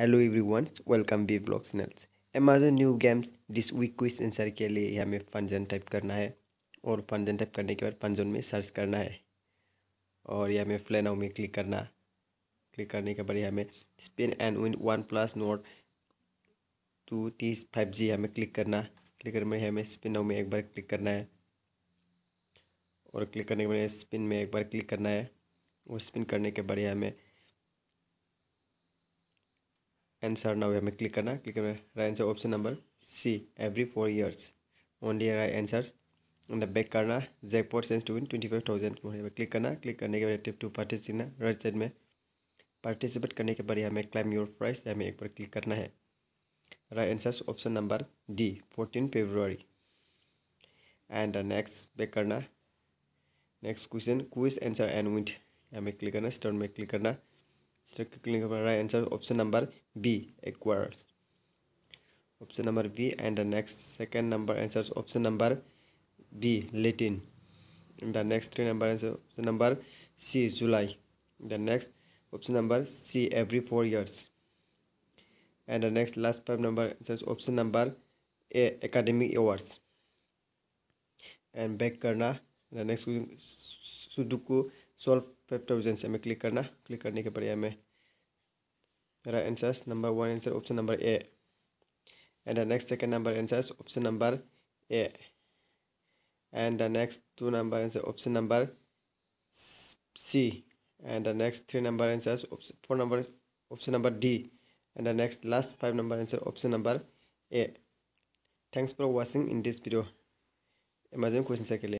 Hello everyone welcome B blog channels Amazon new games this week quiz answer के लिए हमें Funzone type करना है और फंजन टाइप करने के बाद फंजन में सर्च करना है। और यह हमें फ्लैनाउ में क्लिक करना। क्लिक करने के बाद हमें spin and win one plus Nord two T five G हमें क्लिक करना। क्लिक करने में हमें स्पिन में एक बार क्लिक करना है। और क्लिक करने के बाद स्पिन में एक बार क्लिक करना है। और स्पिन करने के बाद हमें आंसर नाउ हमें क्लिक करना क्लिक करना right answer option number C every four years only right answer and back करना jackpot sense to win twenty five thousand click करना क्लिक करने के बाद tap to participate right side में participate करने के बाद हमें क्लाइम योर प्राइस हमें एक बार क्लिक करना है। Right answer option number D fourteen February and next back करना next question quiz answer and win हमें क्लिक करना स्टार्ट में क्लिक करना। Select click right answer option number B acquire option number B and next second number answer option number B Latin the next three number answer option number C July the next option number C every four years and the next last five number answer option number A academic awards and back करना. The next sudoku solve five thousand से हमें click करना। Click करने के बाद हमें right answers number one answer option number A and the next second number answers option number A and the next two number answer option number C and the next three number answers four number option number D and next last five number answer option number A thanks for watching in this video Amazon question के लिए।